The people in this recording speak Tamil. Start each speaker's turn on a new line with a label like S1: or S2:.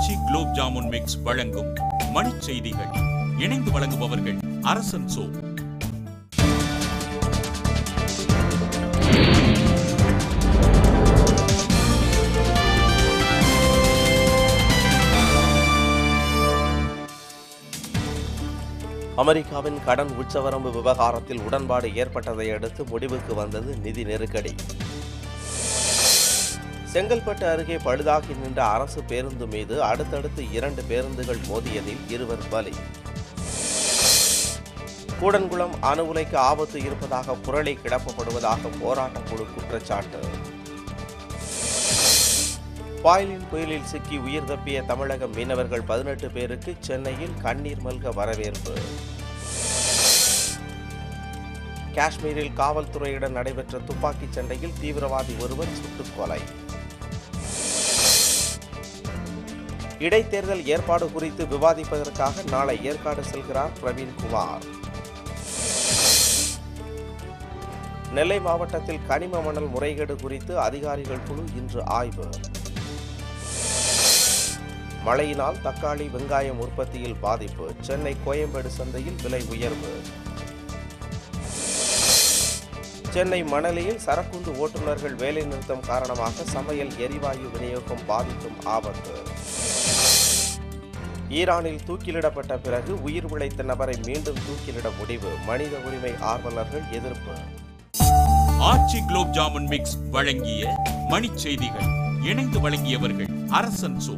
S1: ஆச்சி குலோப் ஜாமுன் மிக்ஸ் வழங்கும் மணி செய்திகள். இணைந்து வழங்குபவர்கள் அரசன் சோ.
S2: அமெரிக்காவின் கடன் உச்சவரம்பு விவகாரத்தில் உடன்பாடு ஏற்பட்டதை அடுத்து முடிவுக்கு வந்தது நிதி நெருக்கடி. செங்கல்பட்டு அருகே பழுதாகி நின்ற அரசு பேருந்து மீது அடுத்தடுத்து இரண்டு பேருந்துகள் மோதியதில் இருவர் பலி. கூடன்குளம் அணு உலைக்கு ஆபத்து இருப்பதாக புரளி கிளப்பப்படுவதாக போராட்டக் குழு குற்றச்சாட்டு. பாயலின் புயலில் சிக்கி உயிர் தப்பிய தமிழக மீனவர்கள் பதினெட்டு பேருக்கு சென்னையில் கண்ணீர் மல்க வரவேற்பு. காஷ்மீரில் காவல்துறையுடன் நடைபெற்ற துப்பாக்கிச் சண்டையில் தீவிரவாதி ஒருவர் சுட்டுக் கொலை. இடைத்தேர்தல் ஏற்பாடு குறித்து விவாதிப்பதற்காக நாளை ஏற்காடு செல்கிறார் பிரவீன்குமார். நெல்லை மாவட்டத்தில் கனிம மணல் முறைகேடு குறித்து அதிகாரிகள் குழு இன்று ஆய்வு. மழையினால் தக்காளி வெங்காயம் உற்பத்தியில் பாதிப்பு. சென்னை கோயம்பேடு சந்தையில் விலை உயர்வு. சென்னை மணலியில் சரக்குந்து ஓட்டுநர்கள் வேலைநிறுத்தம் காரணமாக சமையல் எரிவாயு விநியோகம் பாதிக்கும் ஆபத்து. ஈரானில் தூக்கிலிடப்பட்ட பிறகு உயிர் உழைத்த நபரை மீண்டும் தூக்கிலிட முடிவு. மனித உரிமை ஆர்வலர்கள் எதிர்ப்பு.
S1: ஆச்சி குலோப் ஜாமுன் மிக்ஸ் வழங்கிய மணிச் செய்திகள் இணைந்து வழங்கியவர்கள் அரசன் சோ